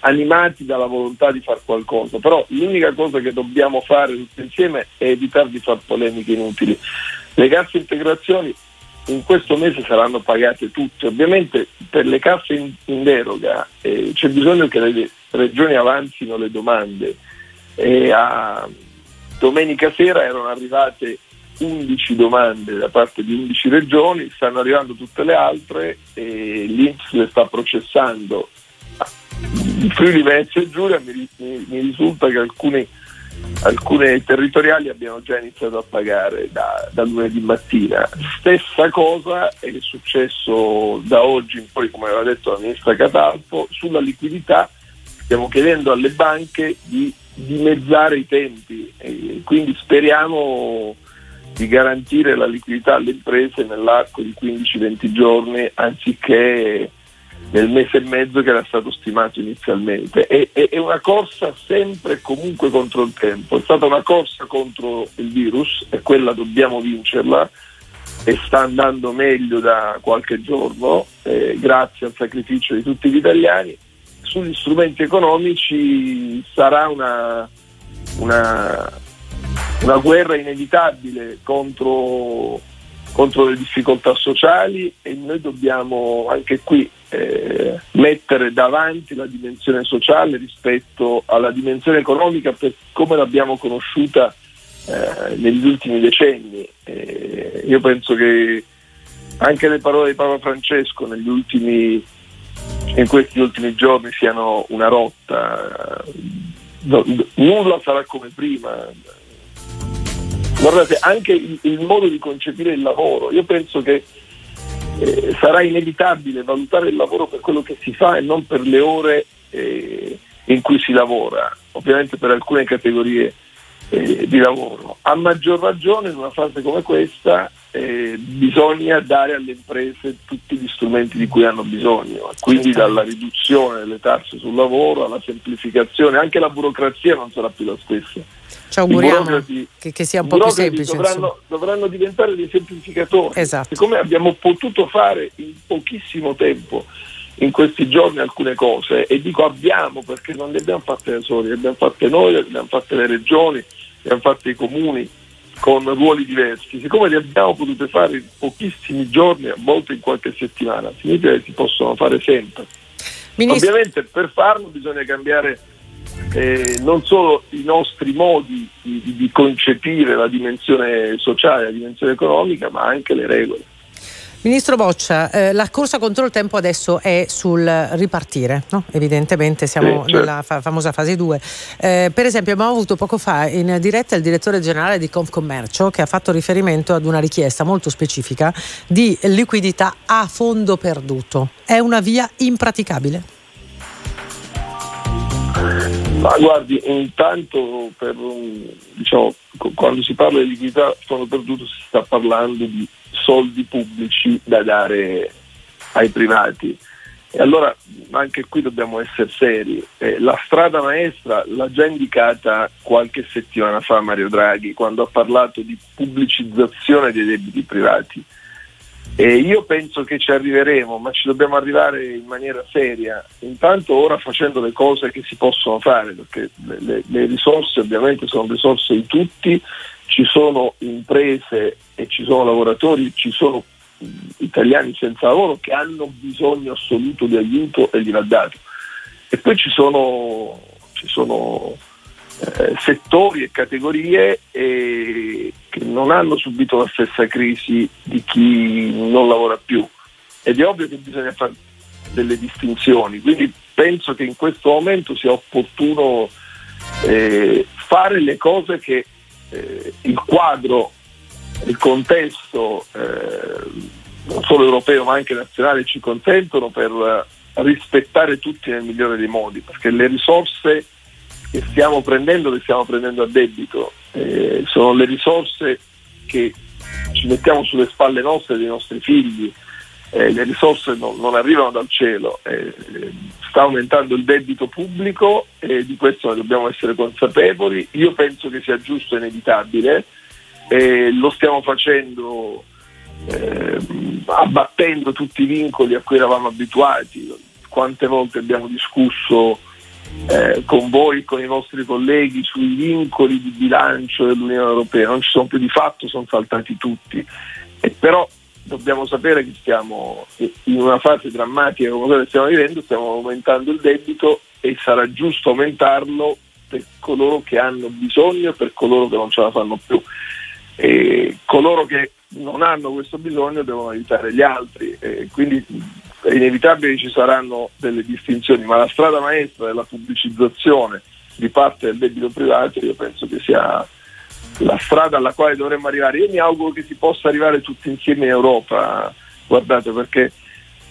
animati dalla volontà di fare qualcosa, però l'unica cosa che dobbiamo fare tutti insieme è evitare di fare polemiche inutili. Le casse integrazioni in questo mese saranno pagate tutte, ovviamente per le casse in, in deroga eh, c'è bisogno che le regioni avanzino le domande. E a domenica sera erano arrivate 11 domande da parte di 11 regioni, stanno arrivando tutte le altre e l'Inps le sta processando in Friuli Venezia e Giulia mi, mi, mi risulta che alcuni, alcune territoriali abbiano già iniziato a pagare da, da, lunedì mattina. Stessa cosa è successo da oggi in poi, come aveva detto la ministra Catalfo, sulla liquidità stiamo chiedendo alle banche di dimezzare i tempi e quindi speriamo di garantire la liquidità alle imprese nell'arco di 15-20 giorni anziché nel mese e mezzo che era stato stimato inizialmente. È, è, una corsa sempre e comunque contro il tempo, è stata una corsa contro il virus e quella dobbiamo vincerla e sta andando meglio da qualche giorno eh, grazie al sacrificio di tutti gli italiani. Sugli strumenti economici sarà una, una, una guerra inevitabile contro contro le difficoltà sociali e noi dobbiamo anche qui eh, mettere davanti la dimensione sociale rispetto alla dimensione economica per come l'abbiamo conosciuta eh, negli ultimi decenni. Eh, io penso che anche le parole di Papa Francesco negli ultimi, in questi ultimi giorni siano una rotta. No, nulla sarà come prima, Guardate, anche il, il, modo di concepire il lavoro, io penso che eh, sarà inevitabile valutare il lavoro per quello che si fa e non per le ore eh, in cui si lavora, ovviamente per alcune categorie eh, di lavoro. A maggior ragione in una fase come questa eh, bisogna dare alle imprese tutti gli strumenti di cui hanno bisogno, quindi dalla riduzione delle tasse sul lavoro alla semplificazione, anche la burocrazia non sarà più la stessa. Ci auguriamo che, che, sia un po' più semplice. Dovranno, dovranno, diventare dei semplificatori. Esatto. Siccome abbiamo potuto fare in pochissimo tempo in questi giorni alcune cose e dico abbiamo perché non le abbiamo fatte da soli, le abbiamo fatte noi, le abbiamo fatte le regioni, le abbiamo fatte i comuni con ruoli diversi, siccome le abbiamo potute fare in pochissimi giorni, a volte in qualche settimana, significa che si possono fare sempre. Ministro... Ovviamente per farlo bisogna cambiare eh, non solo i nostri modi di, di, concepire la dimensione sociale, la dimensione economica, ma anche le regole. Ministro Boccia, eh, la corsa contro il tempo adesso è sul ripartire, no? evidentemente siamo sì, certo. nella fa- famosa fase 2. Eh, per esempio abbiamo avuto poco fa in diretta il direttore generale di Confcommercio che ha fatto riferimento ad una richiesta molto specifica di liquidità a fondo perduto. È una via impraticabile? Ma guardi, intanto per, diciamo, quando si parla di liquidità a fondo perduto si sta parlando di soldi pubblici da dare ai privati. E allora anche qui dobbiamo essere seri. Eh, la strada maestra l'ha già indicata qualche settimana fa Mario Draghi quando ha parlato di pubblicizzazione dei debiti privati. E io penso che ci arriveremo, ma ci dobbiamo arrivare in maniera seria. Intanto ora facendo le cose che si possono fare, perché le, le, le risorse ovviamente sono risorse di tutti, ci sono imprese e ci sono lavoratori, ci sono italiani senza lavoro che hanno bisogno assoluto di aiuto e gli va dato. E poi ci sono, ci sono eh, settori e categorie eh, che non hanno subito la stessa crisi di chi non lavora più. Ed è ovvio che bisogna fare delle distinzioni. Quindi penso che in questo momento sia opportuno eh, fare le cose che eh, il quadro, il contesto eh, non solo europeo ma anche nazionale ci consentono per rispettare tutti nel migliore dei modi, perché le risorse che stiamo prendendo le stiamo prendendo a debito, eh, sono le risorse che ci mettiamo sulle spalle nostre dei nostri figli, eh, le risorse non, non, arrivano dal cielo, eh, sta aumentando il debito pubblico e di questo dobbiamo essere consapevoli, io penso che sia giusto e inevitabile, lo stiamo facendo eh, abbattendo tutti i vincoli a cui eravamo abituati, quante volte abbiamo discusso eh, con voi, con i vostri colleghi sui vincoli di bilancio dell'Unione Europea, non ci sono più di fatto, sono saltati tutti. E però dobbiamo sapere che stiamo in una fase drammatica come quella che stiamo vivendo, stiamo aumentando il debito e sarà giusto aumentarlo per coloro che hanno bisogno e per coloro che non ce la fanno più. E coloro che non hanno questo bisogno devono aiutare gli altri, e quindi è inevitabile che ci saranno delle distinzioni, ma la strada maestra della pubblicizzazione di parte del debito privato io penso che sia la strada alla quale dovremmo arrivare. Io mi auguro che si possa arrivare tutti insieme in Europa, guardate perché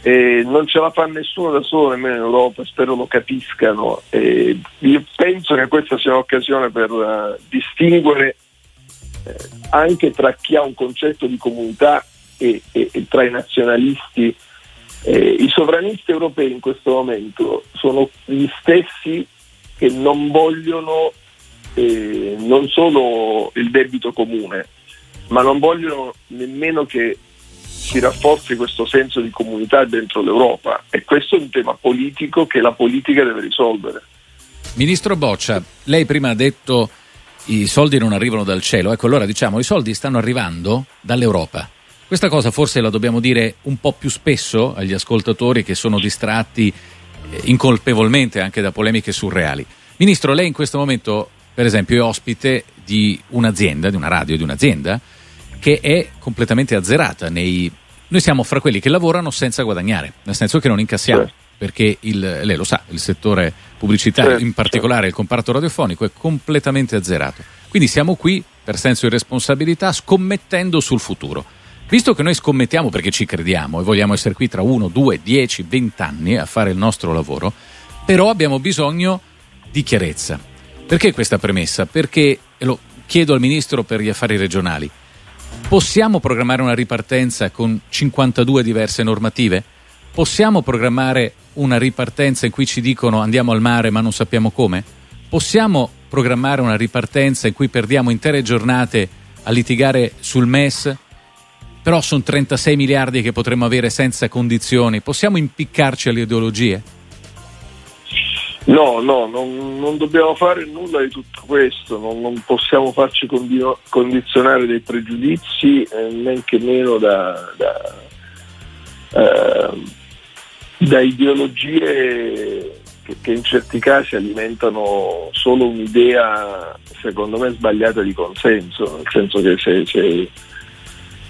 eh, non ce la fa nessuno da solo, nemmeno in Europa, spero lo capiscano. Eh, io penso che questa sia un'occasione per uh, distinguere eh, anche tra chi ha un concetto di comunità e, e, e tra i nazionalisti. Eh, I sovranisti europei in questo momento sono gli stessi che non vogliono eh, non solo il debito comune, ma non vogliono nemmeno che si rafforzi questo senso di comunità dentro l'Europa e questo è un tema politico che la politica deve risolvere. Ministro Boccia, lei prima ha detto i soldi non arrivano dal cielo. Ecco, allora diciamo i soldi stanno arrivando dall'Europa. Questa cosa forse la dobbiamo dire un po' più spesso agli ascoltatori che sono distratti eh, incolpevolmente anche da polemiche surreali. Ministro, lei in questo momento, per esempio, è ospite di un'azienda, di una radio, di un'azienda che è completamente azzerata. Nei... Noi siamo fra quelli che lavorano senza guadagnare, nel senso che non incassiamo. Certo perché il, lei lo sa, il settore pubblicitario, certo, in particolare certo. il comparto radiofonico, è completamente azzerato. Quindi siamo qui per senso di responsabilità scommettendo sul futuro. Visto che noi scommettiamo perché ci crediamo e vogliamo essere qui tra 1, 2, 10, 20 anni a fare il nostro lavoro, però abbiamo bisogno di chiarezza. Perché questa premessa? Perché, lo chiedo al Ministro per gli affari regionali, possiamo programmare una ripartenza con 52 diverse normative? Possiamo programmare una ripartenza in cui ci dicono andiamo al mare ma non sappiamo come? Possiamo programmare una ripartenza in cui perdiamo intere giornate a litigare sul MES? Però sono 36 miliardi che potremmo avere senza condizioni. Possiamo impiccarci alle ideologie? No, no, non, non dobbiamo fare nulla di tutto questo, non, non possiamo farci condizionare dei pregiudizi, eh, neanche meno da, da eh, da ideologie che, che, in certi casi alimentano solo un'idea, secondo me, sbagliata di consenso, nel senso che se, se,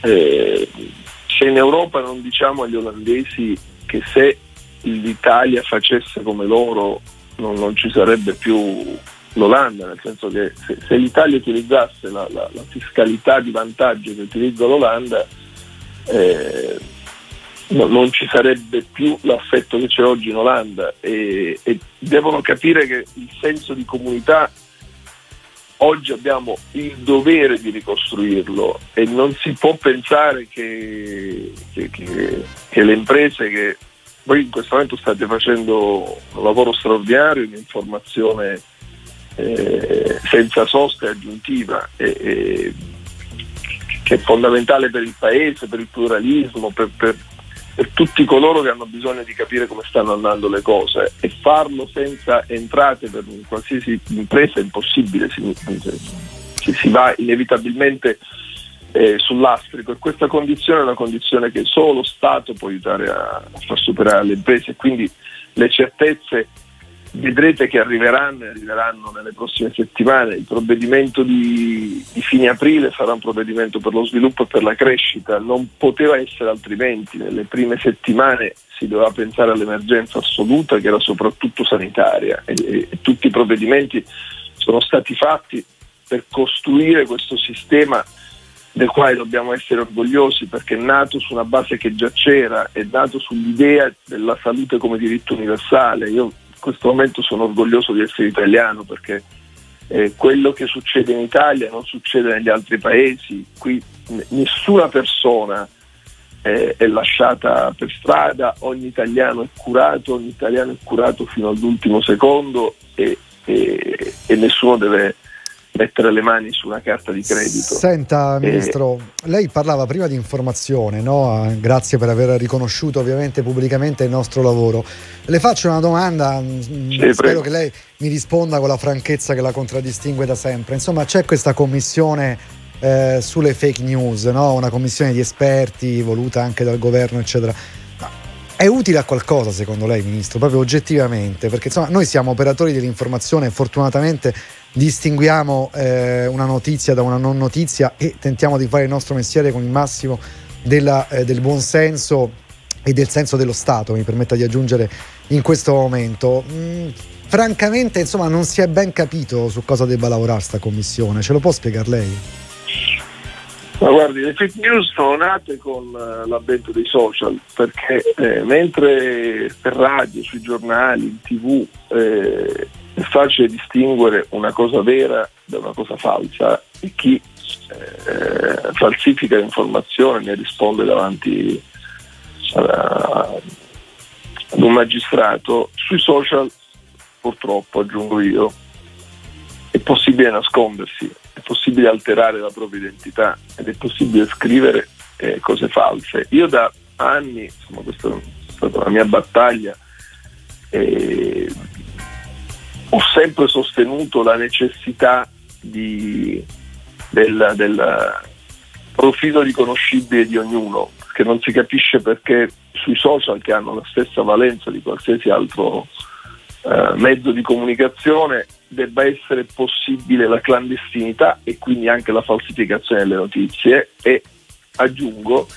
eh, se in Europa non diciamo agli olandesi che se l'Italia facesse come loro non, non ci sarebbe più l'Olanda, nel senso che se, se l'Italia utilizzasse la, la, la, fiscalità di vantaggio che utilizza l'Olanda, eh, no, non ci sarebbe più l'affetto che c'è oggi in Olanda. E, e devono capire che il senso di comunità oggi abbiamo il dovere di ricostruirlo e non si può pensare che, che, che, che, le imprese che voi in questo momento state facendo un lavoro straordinario, un'informazione eh, senza sosta e aggiuntiva e, che è fondamentale per il paese, per il pluralismo, per, per, per tutti coloro che hanno bisogno di capire come stanno andando le cose. E farlo senza entrate per qualsiasi impresa è impossibile, si, si, si va inevitabilmente eh, sull'astrico e questa condizione è una condizione che solo lo Stato può aiutare a, far superare le imprese quindi le certezze vedrete che arriveranno e arriveranno nelle prossime settimane. Il provvedimento di, di, fine aprile sarà un provvedimento per lo sviluppo e per la crescita, non poteva essere altrimenti. Nelle prime settimane si doveva pensare all'emergenza assoluta che era soprattutto sanitaria e, e, e tutti i provvedimenti sono stati fatti per costruire questo sistema del quale dobbiamo essere orgogliosi perché è nato su una base che già c'era, è nato sull'idea della salute come diritto universale. Io in questo momento sono orgoglioso di essere italiano perché eh, quello che succede in Italia non succede negli altri paesi, qui n- nessuna persona eh, è lasciata per strada, ogni italiano è curato, ogni italiano è curato fino all'ultimo secondo e, e, e nessuno deve mettere le mani su una carta di credito. Senta, Ministro, e... lei parlava prima di informazione, no? grazie per aver riconosciuto ovviamente pubblicamente il nostro lavoro. Le faccio una domanda, mm, sì, spero prego. che lei mi risponda con la franchezza che la contraddistingue da sempre. Insomma, c'è questa commissione eh, sulle fake news, no? una commissione di esperti voluta anche dal governo, eccetera. È utile a qualcosa secondo lei, Ministro, proprio oggettivamente? Perché insomma noi siamo operatori dell'informazione e fortunatamente distinguiamo eh, una notizia da una non notizia e tentiamo di fare il nostro mestiere con il massimo della, eh, del buonsenso e del senso dello Stato, mi permetta di aggiungere in questo momento. Mm, francamente, insomma, non si è ben capito su cosa debba lavorare sta commissione, ce lo può spiegare lei? Ma guardi, le fake news sono nate con uh, l'avvento dei social, perché eh, mentre per radio, sui giornali, in tv eh, è facile distinguere una cosa vera da una cosa falsa e chi eh, falsifica l'informazione ne risponde davanti a, ad un magistrato. Sui social, purtroppo, aggiungo io, è possibile nascondersi, possibile alterare la propria identità ed è possibile scrivere eh, cose false. Io da anni, insomma, questa è stata la mia battaglia, eh, ho sempre sostenuto la necessità di, del, del, profilo riconoscibile di ognuno, che non si capisce perché sui social che hanno la stessa valenza di qualsiasi altro eh, mezzo di comunicazione debba essere possibile la clandestinità e quindi anche la falsificazione delle notizie. E aggiungo,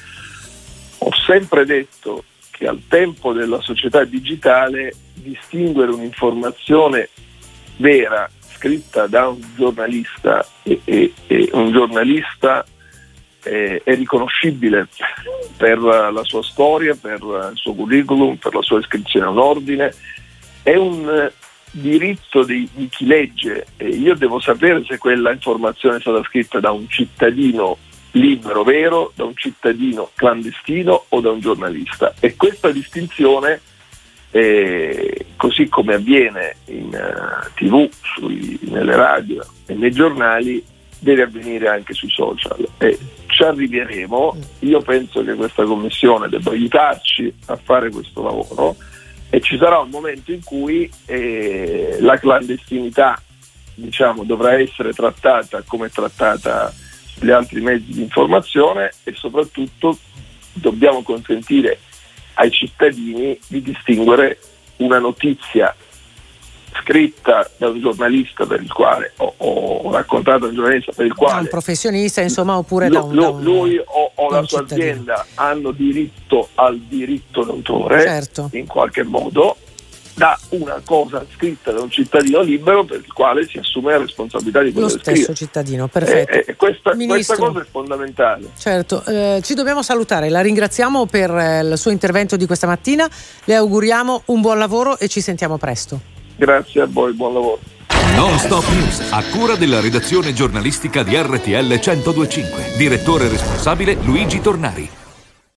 ho sempre detto che al tempo della società digitale distinguere un'informazione vera scritta da un giornalista e, e, e un giornalista è, è, riconoscibile per la sua storia, per il suo curriculum, per la sua iscrizione a un ordine, è un diritto di, di chi legge e io devo sapere se quella informazione è stata scritta da un cittadino libero, vero, da un cittadino clandestino o da un giornalista. E questa distinzione e così come avviene in uh, tv, sui, nelle radio e nei giornali, deve avvenire anche sui social. E ci arriveremo, io penso che questa commissione debba aiutarci a fare questo lavoro e ci sarà un momento in cui eh, la clandestinità diciamo, dovrà essere trattata come è trattata sugli altri mezzi di informazione e soprattutto dobbiamo consentire ai cittadini di distinguere una notizia scritta da un giornalista per il quale o, o raccontata da un giornalista per il quale da un professionista insomma oppure da un, da un lui o, o la sua cittadino. azienda hanno diritto al diritto d'autore certo. in qualche modo da una cosa scritta da un cittadino libero per il quale si assume la responsabilità di quello Lo stesso scrive. cittadino, perfetto. Eh, eh, questa, questa, cosa è fondamentale. Certo, eh, ci dobbiamo salutare, la ringraziamo per eh, il suo intervento di questa mattina, le auguriamo un buon lavoro e ci sentiamo presto. Grazie a voi, buon lavoro. Non Stop News, a cura della redazione giornalistica di RTL 1025. Direttore responsabile Luigi Tornari.